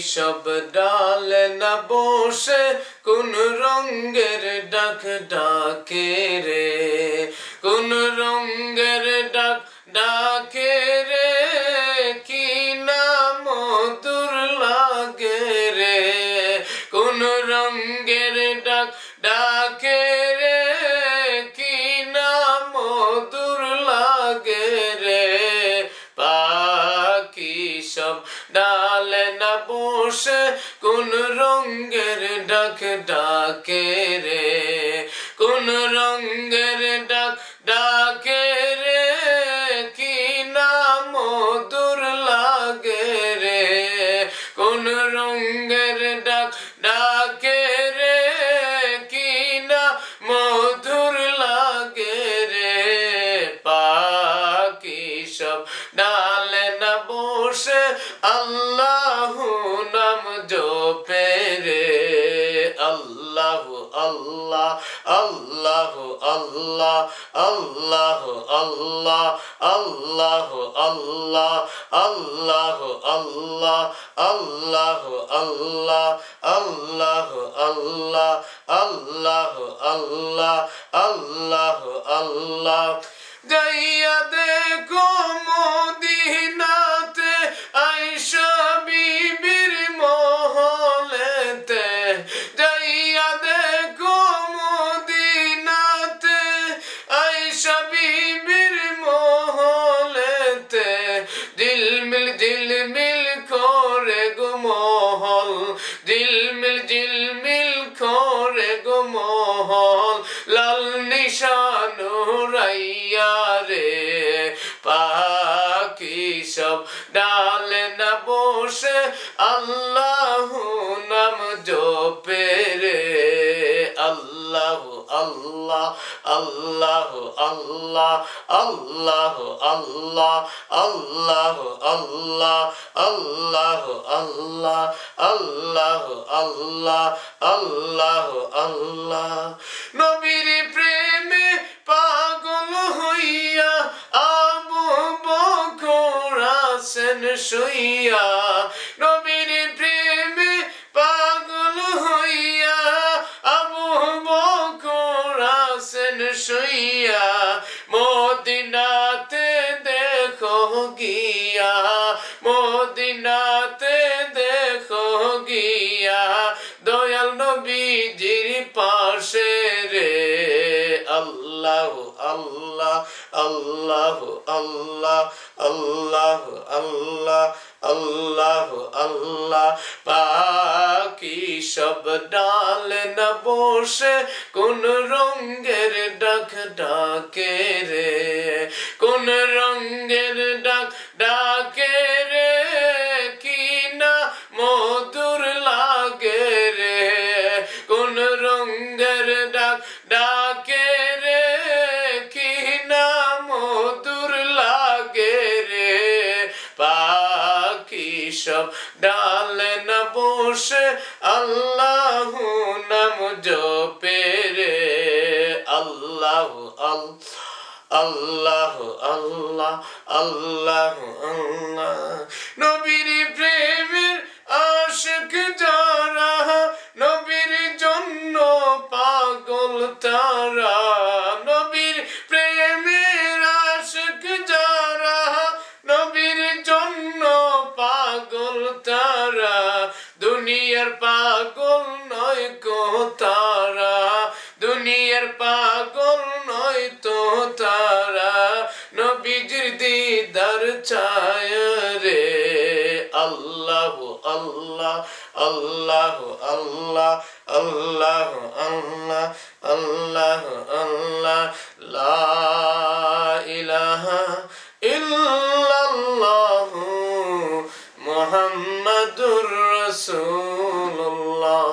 সব ডাল না বসে কোন রঙ্গের ডাক ডাকে রে? কোন রঙ্গের ডাক ডাকে রে? কি নাম মধুর লাগে রে? কোন রঙ্গের ডাক ডাকে বসে কোন রঙ্গের ডাক ডাকে রে? কোন রঙ্গের ডাক ডাকে রে? কি নাম মধুর লাগে রে? কোন রঙ্গের ডাক ডাকে রে? কি না মধুর লাগে রে? পাখি সব ডালে না বসে, আল্লাহ নাম জপে রে আল্লাহ আল্লাহ আল্লাহ আল্লাহ আল্লাহ আল্লাহ আল্লাহ আল্লাহ আল্লাহ আল্লাহ আল্লাহ আল্লাহ আল্লাহ আল্লাহ আল্লাহ আল্লাহ আল্লাহ আল্লাহ যাইয়া যাইয়া দেখো মদিনাতে আইসা বিবির মহলেতে দিলমিল দিলমিল করে গো মহল দিলমিল দিলমিল করে গো মহল, লাল নিশান রাইয়া রে, পাখি সব ডালে না বসে, আল্লাহ নাম আল্লাহ আল্লাহ আল্লাহ আল্লাহ আল্লাহ আল্লাহ আল্লাহ আল্লাহ আল্লাহ আল্লাহ আল্লাহ আল্লাহ আল্লাহ নবীর প্রেমে পাগল হইয়া আবু বকর আছেন শুইয়া নবীর প্রেমে শুইয়া মদিনাতে দেখো গিয়া মদিনাতে দেখো গিয়া দয়াল নবীজির পাশে রে আল্লাহ। আল্লাহ আল্লাহ আল্লাহ আল্লাহ আল্লাহ আল্লাহ আল্লাহ পাকি সব ডাল না বসে, কোন রঙ্গের ডাক ডাকে সব ডালে না বসে আল্লাহ নাম জপে রে। আল্লাহ আল্লাহ আল্লাহ আল্লাহ আল্লাহ। দুনিয়ার পাগল নয় কো তারা। দুনিয়ার পাগল নয় তো তারা। নবীজির দিদার চায় রে। আল্লাহ আল্লাহ আল্লাহ আল্লাহ আল্লাহ আল্লাহ আল্লাহ আল্লাহ। লা ইলাহা ইল্লাল্লাহ রসুল্লাহ